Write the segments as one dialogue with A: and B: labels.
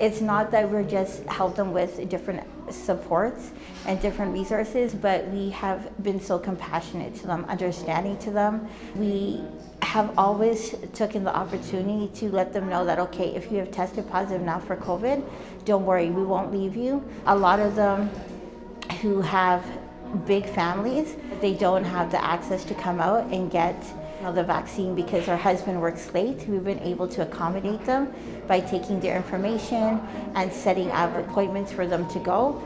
A: It's not that we're just help them with different supports and different resources, but we have been so compassionate to them, understanding to them. We have always taken the opportunity to let them know that okay, if you have tested positive now for COVID, don't worry, we won't leave you. A lot of them who have big families, they don't have the access to come out and get know, the vaccine because her husband works late. We've been able to accommodate them by taking their information and setting up appointments for them to go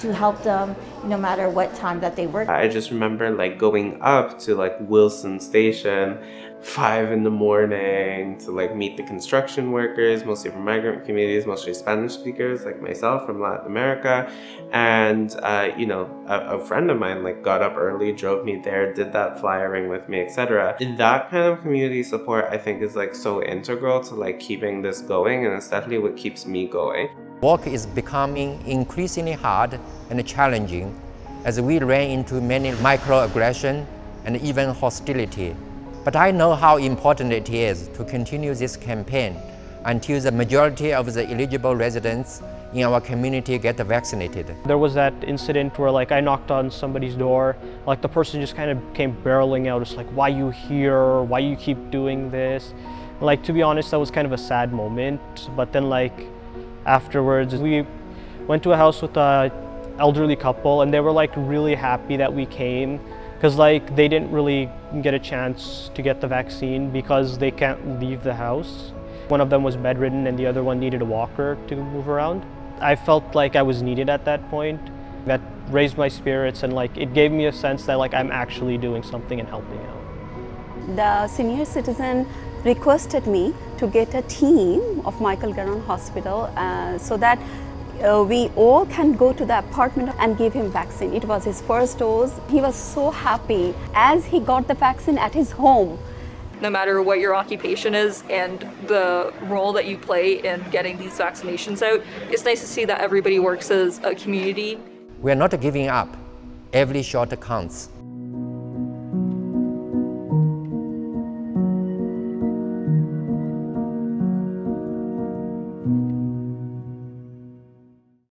A: to help them no matter what time that they work.
B: I just remember like going up to like Wilson Station five in the morning to like meet the construction workers, mostly from migrant communities, mostly Spanish speakers like myself from Latin America. And, uh, you know, a, a, friend of mine like got up early, drove me there, did that flyering with me, etc. That kind of community support I think is like so integral to like keeping this going and it's definitely what keeps me going.
C: Work is becoming increasingly hard and challenging as we ran into many microaggression and even hostility. But I know how important it is to continue this campaign until the majority of the eligible residents in our community get vaccinated.
D: There was that incident where like I knocked on somebody's door, like the person just kind of came barreling out, it's like, why you here? Why you keep doing this? Like to be honest, that was kind of a sad moment. But then like afterwards. We went to a house with a elderly couple and they were like really happy that we came because like they didn't really get a chance to get the vaccine because they can't leave the house. One of them was bedridden and the other one needed a walker to move around. I felt like I was needed at that point. That raised my spirits and like it gave me a sense that like I'm actually doing something and helping out.
E: The senior citizen requested me to get a team of Michael Garron Hospital uh, so that uh, we all can go to the apartment and give him vaccine. It was his first dose. He was so happy as he got the vaccine at his home.
F: No matter what your occupation is and the role that you play in getting these vaccinations out, it's nice to see that everybody works as a community.
C: We are not giving up. Every shot counts.